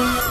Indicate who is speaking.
Speaker 1: Bye.